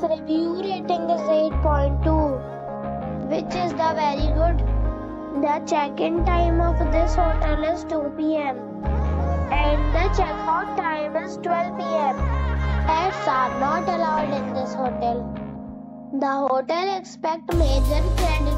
Its review rating is 8.2, which is the very good. The check-in time of this hotel is 2 p.m. and the check-out time is 12 p.m. Pets are not allowed in this hotel. The hotel expects major credit